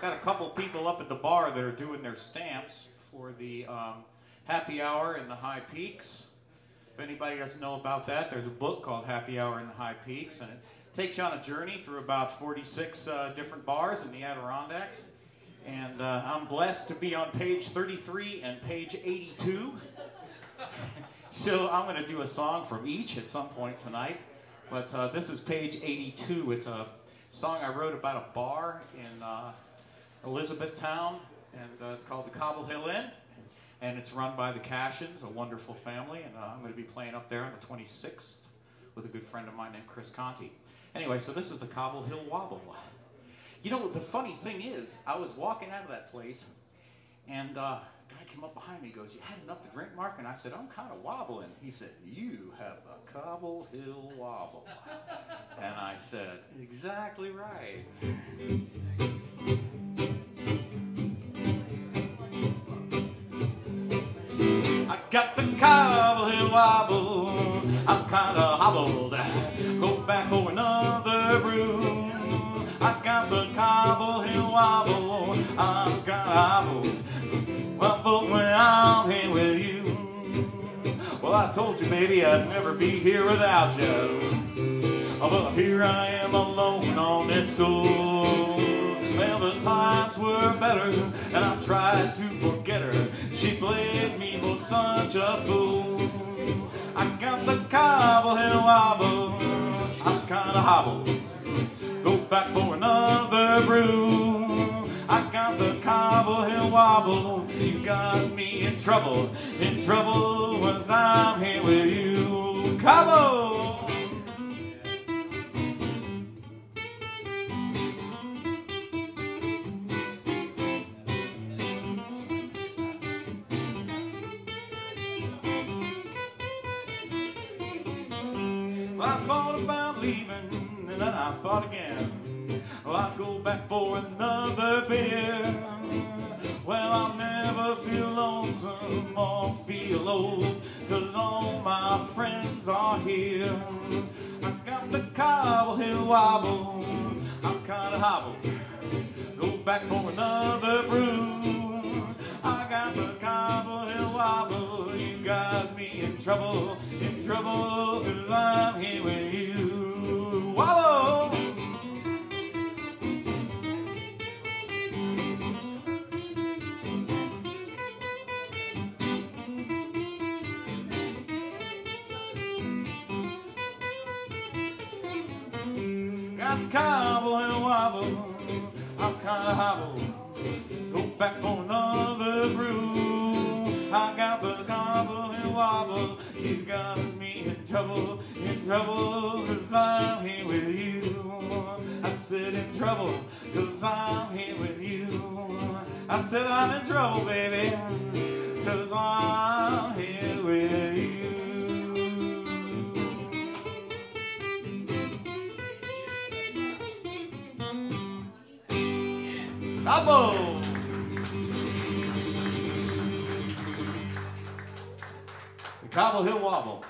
Got a couple people up at the bar that are doing their stamps for the um, happy hour in the High Peaks. If anybody doesn't know about that, there's a book called Happy Hour in the High Peaks, and it takes you on a journey through about 46 uh, different bars in the Adirondacks. And uh, I'm blessed to be on page 33 and page 82. so I'm going to do a song from each at some point tonight. But uh, this is page 82. It's a song I wrote about a bar in uh, Elizabethtown, and uh, it's called the Cobble Hill Inn. And it's run by the Cashins, a wonderful family. And uh, I'm going to be playing up there on the 26th with a good friend of mine named Chris Conti. Anyway, so this is the Cobble Hill Wobble. You know, the funny thing is, I was walking out of that place, and uh, a guy came up behind me. Goes, "You had enough to drink, Mark?" And I said, "I'm kind of wobbling." He said, "You have the Cobble Hill Wobble," and I said, "Exactly right." I got the Cobble Hill Wobble. I'm kind of hobbled. Cobble Hill Wobble. I'm of hobbled. Wobble when I'm here with you. Well, I told you, baby, I'd never be here without you. Oh, but here I am alone on this school. Well, the times were better, and I tried to forget her. She played me for such a fool. I got the cobble hill wobble. I'm kinda hobbled. Back for another brew. I got the cobble hill wobble. You got me in trouble. In trouble was I'm here with you. Cobble! I thought about leaving, and I thought again. Well, I'd go back for another beer. Well, I'll never feel lonesome or feel old, cause all my friends are here. I've got the Cobble Hill Wobble, I'm kinda hobbled. Go back for another brew. I got the Cobble Hill Wobble, you got me in trouble, in trouble, cause I'm here with you. I got the cobble and wobble, I'm kinda hobbled. Go back for another brew. I got the cobble and wobble, you got me in trouble, in trouble, cause I'm here with you. I said in trouble, cause I'm here with you. I said I'm in trouble, baby, ¡Vamos! The cobble, he'll wobble.